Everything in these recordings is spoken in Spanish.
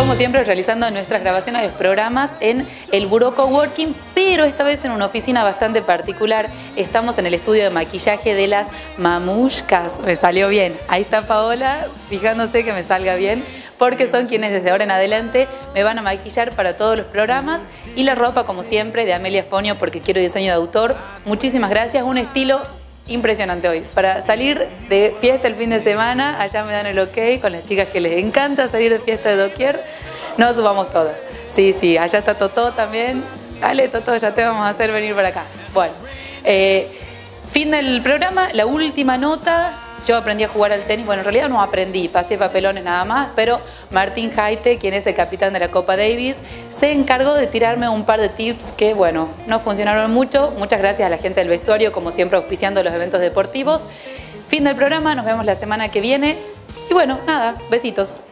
como siempre realizando nuestras grabaciones de programas en el Buró Coworking, pero esta vez en una oficina bastante particular. Estamos en el estudio de maquillaje de las mamushkas. Me salió bien. Ahí está Paola, fijándose que me salga bien, porque son quienes desde ahora en adelante me van a maquillar para todos los programas. Y la ropa, como siempre, de Amelia Fonio, porque quiero diseño de autor. Muchísimas gracias. Un estilo impresionante hoy. Para salir de fiesta el fin de semana, allá me dan el ok con las chicas que les encanta salir de fiesta de doquier, nos subamos todas. Sí, sí, allá está Totó también. Dale, Totó, ya te vamos a hacer venir para acá. Bueno, eh, fin del programa, la última nota, yo aprendí a jugar al tenis, bueno, en realidad no aprendí, pasé papelones nada más, pero Martín Jaite, quien es el capitán de la Copa Davis, se encargó de tirarme un par de tips que, bueno, no funcionaron mucho. Muchas gracias a la gente del vestuario, como siempre, auspiciando los eventos deportivos. Fin del programa, nos vemos la semana que viene. Y bueno, nada, besitos.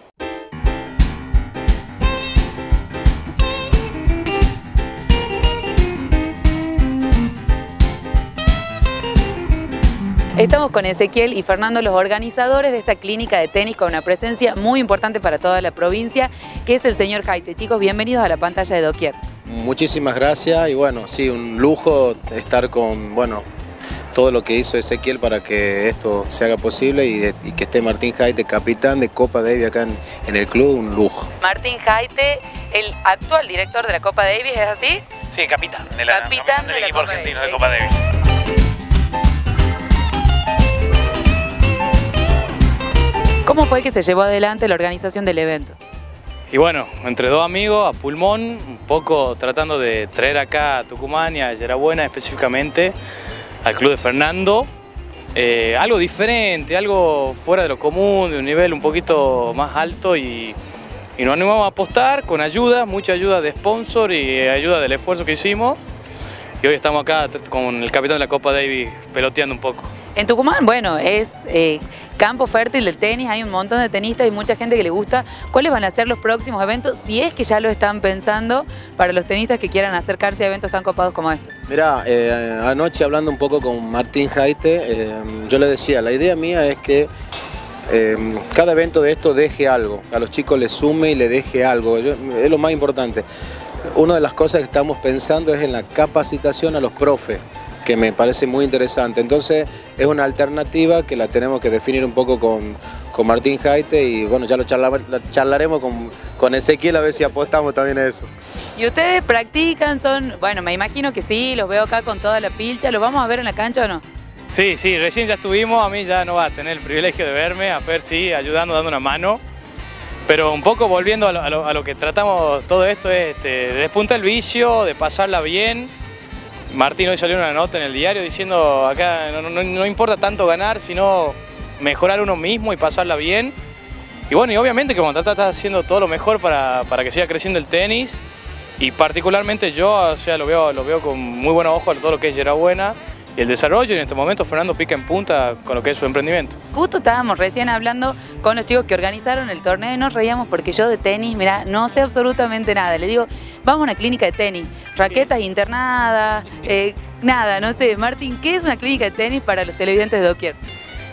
Estamos con Ezequiel y Fernando, los organizadores de esta clínica de tenis con una presencia muy importante para toda la provincia, que es el señor Jaite. Chicos, bienvenidos a la pantalla de Doquier. Muchísimas gracias y bueno, sí, un lujo estar con, bueno, todo lo que hizo Ezequiel para que esto se haga posible y, que esté Martín Jaite, capitán de Copa Davis acá en, el club, un lujo. Martín Jaite, el actual director de la Copa Davis, ¿es así? Sí, capitán, de la, capitán del equipo argentino de Copa Davis. ¿Cómo fue que se llevó adelante la organización del evento? Y bueno, entre dos amigos, a pulmón, un poco tratando de traer acá a Tucumán y a Yerabuena específicamente, al club de Fernando, eh, algo diferente, algo fuera de lo común, de un nivel un poquito más alto y, y nos animamos a apostar con ayuda, mucha ayuda de sponsor y ayuda del esfuerzo que hicimos. Y hoy estamos acá con el capitán de la Copa Davis peloteando un poco. En Tucumán, bueno, es eh, campo fértil del tenis, hay un montón de tenistas y mucha gente que le gusta. ¿Cuáles van a ser los próximos eventos? Si es que ya lo están pensando para los tenistas que quieran acercarse a eventos tan copados como estos. Mirá, eh, anoche hablando un poco con Martín Jaite, eh, yo le decía, la idea mía es que eh, cada evento de esto deje algo, a los chicos les sume y le deje algo, es lo más importante. Una de las cosas que estamos pensando es en la capacitación a los profes que me parece muy interesante. Entonces es una alternativa que la tenemos que definir un poco con, Martín Jaite y bueno, ya lo, charlaremos con, con, Ezequiel a ver si apostamos también a eso. ¿Y ustedes practican? Son, bueno, me imagino que sí, los veo acá con toda la pilcha, ¿los vamos a ver en la cancha o no? Sí, sí, recién ya estuvimos, a mí ya no va a tener el privilegio de verme, a Fer sí, ayudando, dando una mano. Pero un poco volviendo a lo, que tratamos todo esto es este, de despuntar el vicio, de pasarla bien, Martín hoy salió una nota en el diario diciendo acá no, importa tanto ganar, sino mejorar uno mismo y pasarla bien. Y bueno, y obviamente que Montalta está haciendo todo lo mejor para, que siga creciendo el tenis. Y particularmente yo, o sea, lo veo, lo veo con muy buenos ojos todo lo que es Yerabuena y el desarrollo. Y en este momento Fernando pica en punta con lo que es su emprendimiento. Justo estábamos recién hablando con los chicos que organizaron el torneo y nos reíamos porque yo de tenis, mira, no sé absolutamente nada. Le digo, vamos a una clínica de tenis raquetas internadas, eh, nada, no sé. Martín, ¿qué es una clínica de tenis para los televidentes de Doquier?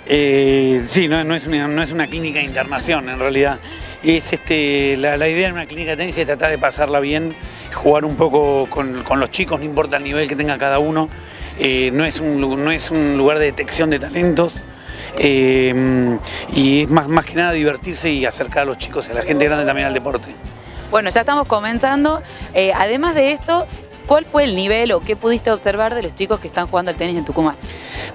Eh, sí, no, es una, no, es una, clínica de internación en realidad. Es este, la, idea de una clínica de tenis es tratar de pasarla bien, jugar un poco con, los chicos, no importa el nivel que tenga cada uno. Eh, no, es un, no es un lugar de detección de talentos. y es más, más que nada divertirse y acercar a los chicos y a la gente grande también al deporte. Bueno, ya estamos comenzando. Eh, además de esto, ¿Cuál fue el nivel o qué pudiste observar de los chicos que están jugando al tenis en Tucumán?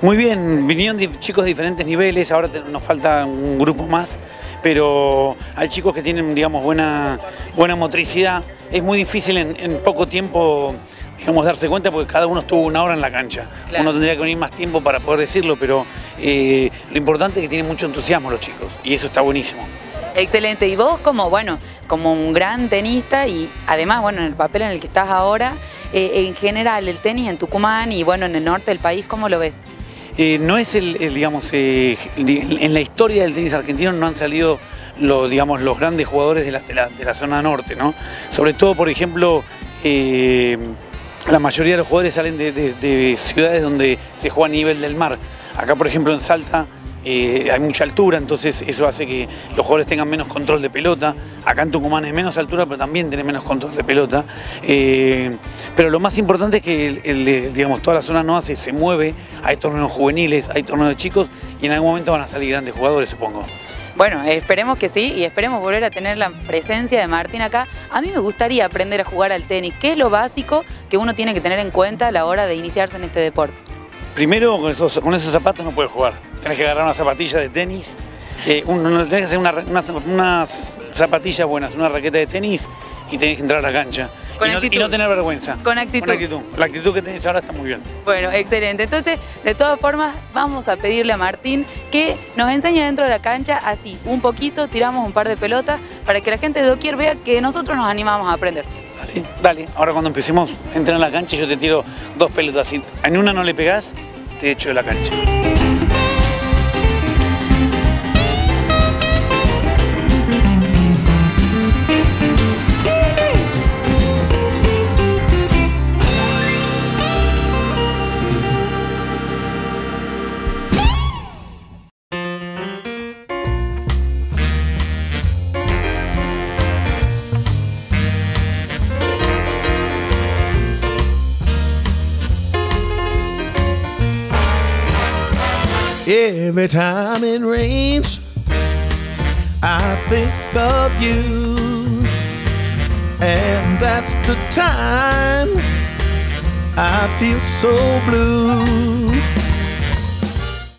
Muy bien, vinieron chicos de diferentes niveles, ahora nos falta un grupo más, pero hay chicos que tienen, digamos, buena, buena motricidad. Es muy difícil en, poco tiempo, digamos, darse cuenta porque cada uno estuvo una hora en la cancha. Uno tendría que venir más tiempo para poder decirlo, pero eh, lo importante es que tienen mucho entusiasmo los chicos y eso está buenísimo. Excelente. Y vos como, bueno, como un gran tenista y además, bueno, en el papel en el que estás ahora, eh, en general, el tenis en Tucumán y bueno, en el norte del país, ¿cómo lo ves? Eh, no es el, digamos, eh, en la historia del tenis argentino no han salido los, digamos, los grandes jugadores de la, zona norte, ¿no? Sobre todo, por ejemplo, la mayoría de los jugadores salen de, de, ciudades donde se juega a nivel del mar. Acá, por ejemplo, en Salta eh, hay mucha altura, entonces eso hace que los jugadores tengan menos control de pelota. Acá en Tucumán es menos altura, pero también tiene menos control de pelota. Eh, pero lo más importante es que digamos, toda la zona no hace, se mueve, hay torneos juveniles, hay torneos de chicos y en algún momento van a salir grandes jugadores, supongo. Bueno, esperemos que sí y esperemos volver a tener la presencia de Martín acá. A mí me gustaría aprender a jugar al tenis. ¿Qué es lo básico que uno tiene que tener en cuenta a la hora de iniciarse en este deporte? Primero, con esos, zapatos no puedes jugar. Tienes que agarrar una zapatilla de tenis, eh, tienes que hacer unas zapatillas buenas, una raqueta de tenis y tenés que entrar a la cancha. y, no, tener vergüenza. Con actitud. Con actitud. La actitud que tenés ahora está muy bien. Bueno, excelente. Entonces, de todas formas, vamos a pedirle a Martín que nos enseñe dentro de la cancha así, un poquito, tiramos un par de pelotas para que la gente de doquier vea que nosotros nos animamos a aprender. Dale, dale. Ahora cuando empecemos a entrar en la cancha, yo te tiro dos pelotas. Si en una no le pegás, te echo de la cancha. Every time it rains, I think of you. And that's the time I feel so blue.